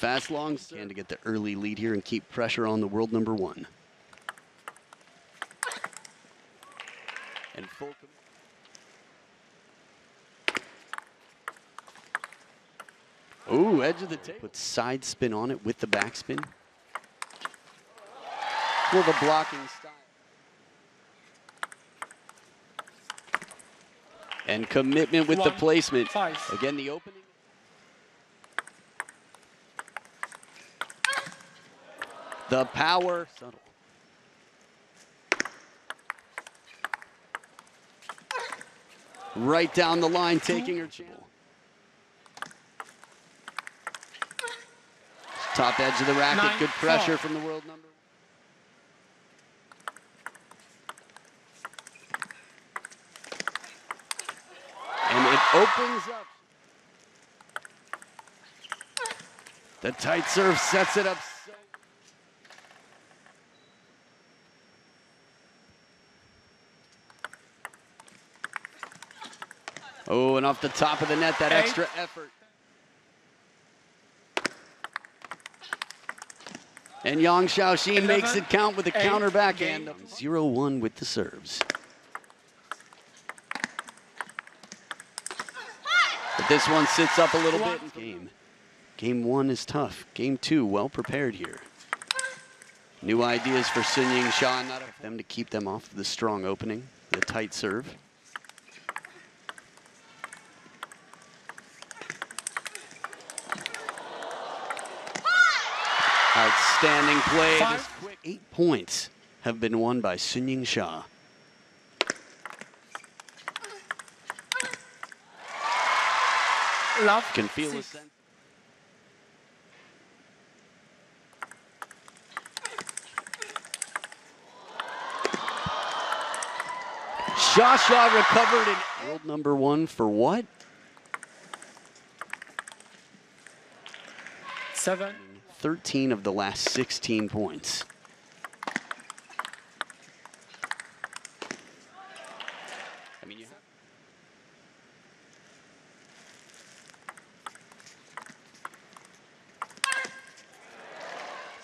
Fast long can to get the early lead here and keep pressure on the world number one. And full. Ooh, edge of the table. Put side spin on it with the backspin. For the blocking style. And commitment with the placement. five. Again, the opening. The power. Subtle. Right down the line, taking her chance. Top edge of the racket, Nine, good pressure four. from the world number. And it opens up. The tight serve sets it up. so- Oh, and off the top of the net, that extra effort. And Yang Xiaoxin makes it count with a counter backhand. game. 0-1 with the serves. But this one sits up a little bit game. Game one is tough. Game two, well prepared here. New ideas for Sun Ying Sha, not for them to keep them off the strong opening, the tight serve. Outstanding play. Eight points have been won by Sun Ying Sha. Love. Can feel the six. sense. Recovered in world number one for what? Seven. 13 of the last 16 points. I mean,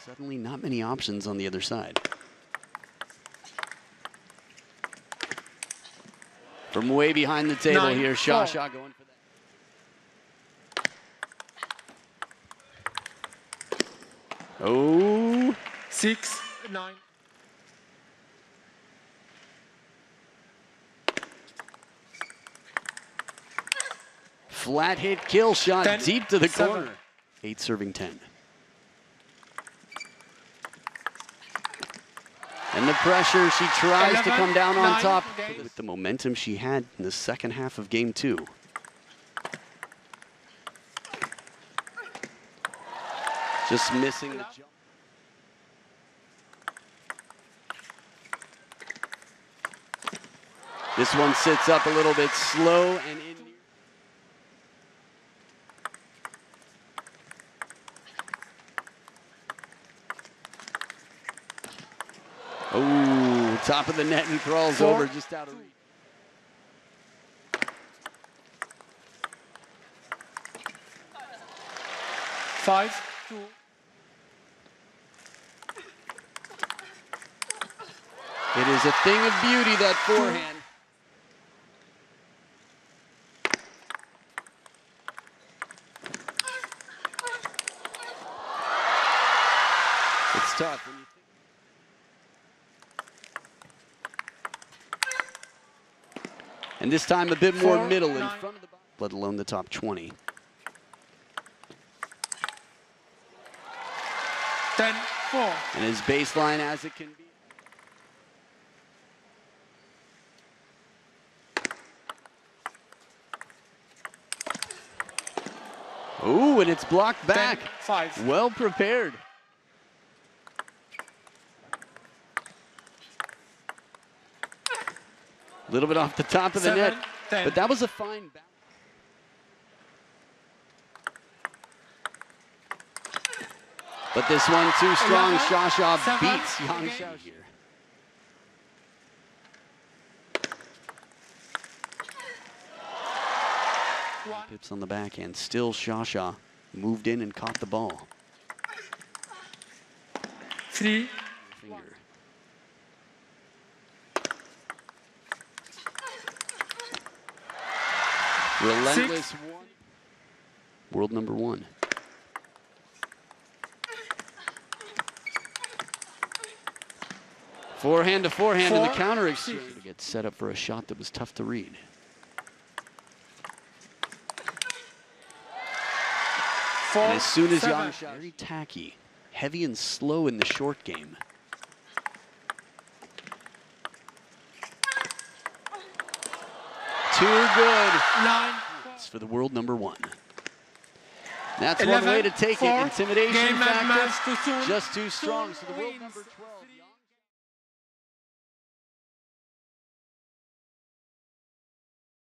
Suddenly, not many options on the other side. From way behind the table Nine, here. Shasha going for Oh, Six. Nine. flat hit kill shot Ten, deep to the seven. corner. Eight serving 10. And the pressure, she tries to come down on nine, top with the momentum she had in the second half of game two. Just missing the jump. This one sits up a little bit slow and in. Oh, top of the net and crawls Four. over just out of reach. Five. Two. It is a thing of beauty, that forehand. It's tough. when you think- And this time a bit more middle in front of the let alone the top 20. Ten. Four. And as baseline as it can be. Ooh, and it's blocked back. Ten. Five. Well prepared. A little bit off the top of the Seven, net. ten. But that was a fine bounce. But this one too strong. Shasha beats Yang. Xiao here. Pips on the backhand. Still Shasha moved in and caught the ball. three, Finger. Relentless one. World number one. Forehand to forehand in the counter exchange. To get set up for a shot that was tough to read. four, And as soon as seven. Yang shot, very tacky, heavy and slow in the short game. Too good. nine, It's for the world number one. That's one way to take four, it. Intimidation factor match too soon. just too strong. So the world number 12.